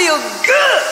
Feels good!